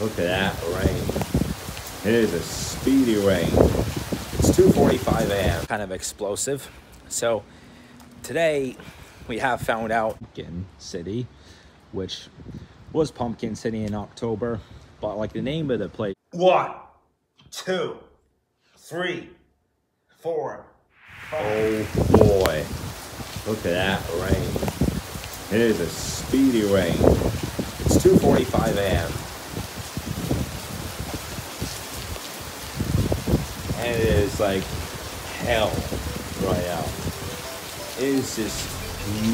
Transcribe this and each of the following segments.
Look at that rain. It is a speedy rain. It's 2.45 a.m. kind of explosive. So today we have found out Pumpkin City, which was Pumpkin City in October, but like the name of the place. One, two, three, four. Oh boy. Look at that rain. It is a speedy rain. It's 2.45 a.m. it is like hell right now. It is just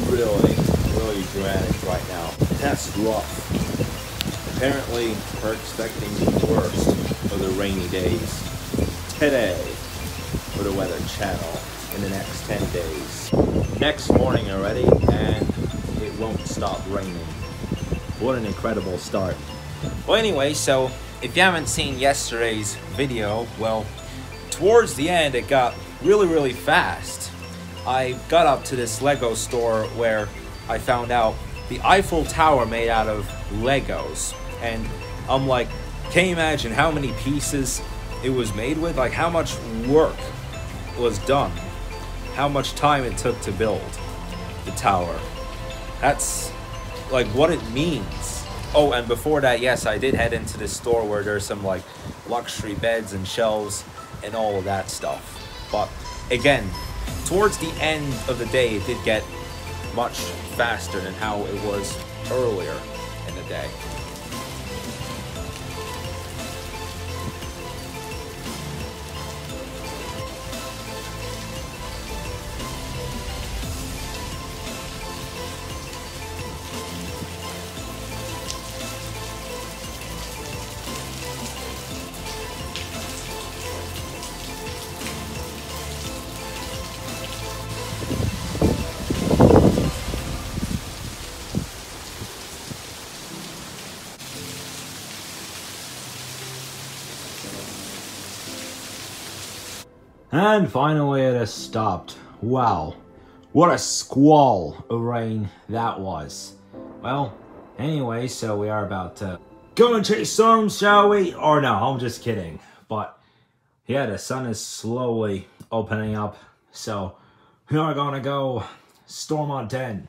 really, really dramatic right now. That's rough. Apparently, we're expecting the worst of the rainy days today for the Weather Channel in the next 10 days. Next morning already, and it won't stop raining. What an incredible start. Well, anyway, so if you haven't seen yesterday's video, well, towards the end it got really, really fast. I got up to this Lego store where I found out the Eiffel Tower made out of Legos. And I'm like, can you imagine how many pieces it was made with? Like how much work was done? How much time it took to build the tower? That's like what it means. Oh, and before that, yes, I did head into this store where there's some like luxury beds and shelves and all of that stuff. But again, towards the end of the day, it did get much faster than how it was earlier in the day. And finally it has stopped. Wow. What a squall of rain that was. Well, anyway, so we are about to go and chase some, shall we? Or no, I'm just kidding. But yeah, the sun is slowly opening up. So we are gonna go storm on 10.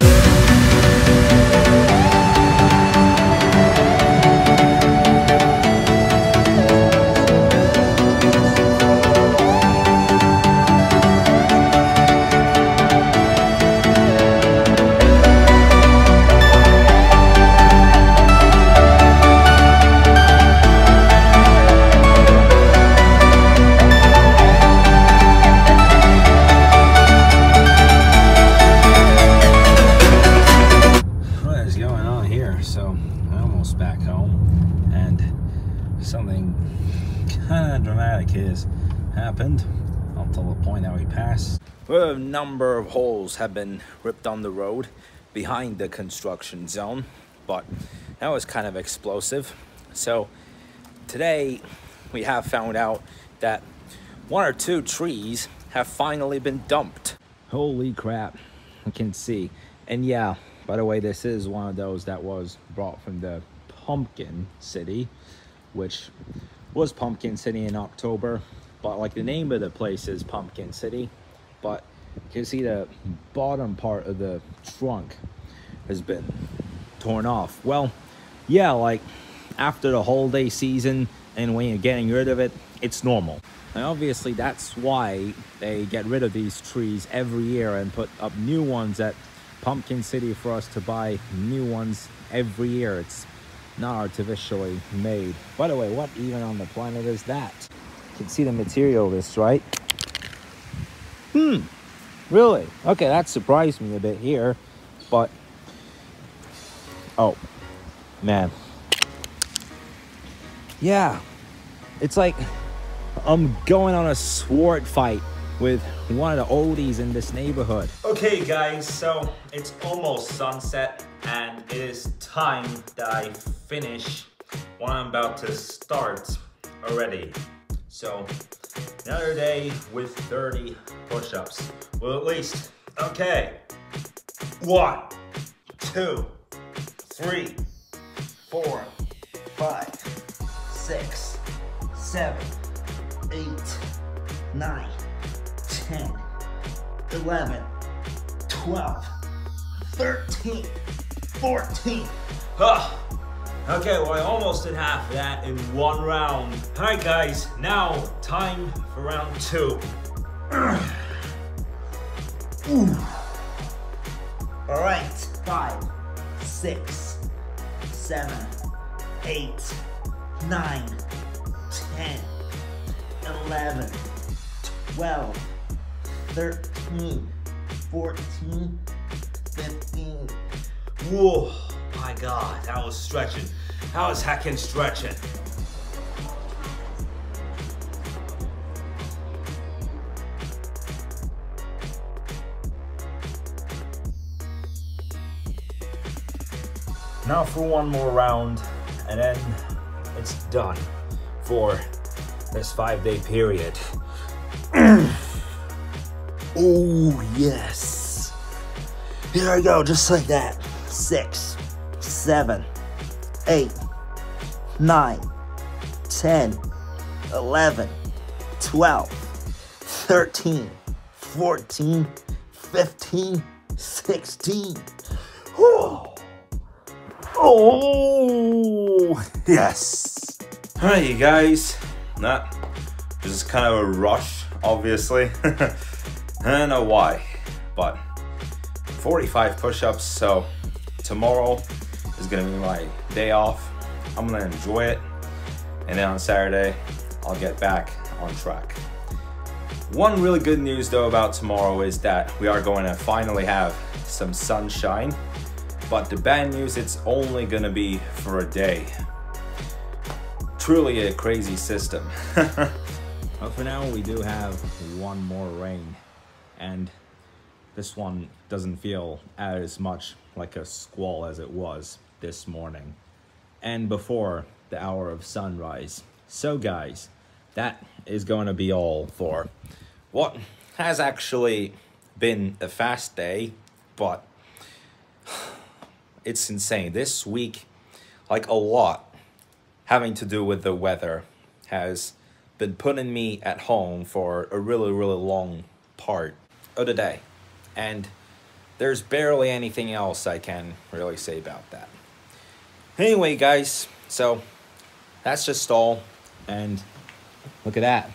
Dramatic has happened up to the point that we passed. Well, a number of holes have been ripped on the road behind the construction zone, but that was kind of explosive. So today we have found out that one or two trees have finally been dumped. Holy crap! I can see, and yeah. By the way, this is one of those that was brought from the Pumpkin City, which was Pumpkin City in October. But like the name of the place is Pumpkin City, but you can see the bottom part of the trunk has been torn off. Well, yeah, like after the holiday season and when you're getting rid of it, it's normal. And obviously that's why they get rid of these trees every year and put up new ones at Pumpkin City for us to buy new ones every year. It's not artificially made. By the way, what even on the planet is that? You can see the material this, right? Hmm, really? Okay, that surprised me a bit here, but oh, man. Yeah, it's like I'm going on a sword fight with one of the oldies in this neighborhood. Okay guys, so it's almost sunset and it is time that I finish what I'm about to start already. So another day with 30 push-ups. Well at least, okay. One, two, three, four, five, six, seven, eight, nine, ten, eleven, twelve, thirteen, fourteen. Huh. Okay, well, I almost did half that in one round. All right, guys, now time for round two. All right, five, six, seven, eight, nine, ten, eleven, twelve, thirteen, fourteen, fifteen. Whoa, my God, that was stretching. That was heckin' stretching. Now for one more round, and then it's done for this five day period. Oh, yes. Here I go, just like that. Six, seven, eight, nine, ten, eleven, twelve, thirteen, fourteen, fifteen, sixteen. Whew. Oh, yes. All right, you guys. That was kind of a rush, obviously. I don't know why, but 45 push-ups. So tomorrow is gonna be my day off. I'm gonna enjoy it, and then on Saturday I'll get back on track. One really good news though about tomorrow is that we are going to finally have some sunshine. But the bad news, it's only gonna be for a day. Truly a crazy system. But for now, we do have one more rain, and this one doesn't feel as much like a squall as it was this morning and before the hour of sunrise. So, guys, that is going to be all for what has actually been a fast day, but it's insane. This week, like a lot having to do with the weather, has been putting me at home for a really, really long part of the day. And there's barely anything else I can really say about that. Anyway, guys, so that's just all. And look at that.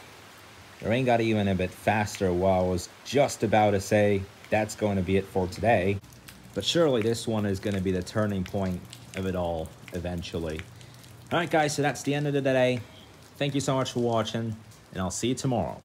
The rain got even a bit faster while I was just about to say that's going to be it for today. But surely this one is going to be the turning point of it all eventually. Alright guys, so that's the end of the day. Thank you so much for watching, and I'll see you tomorrow.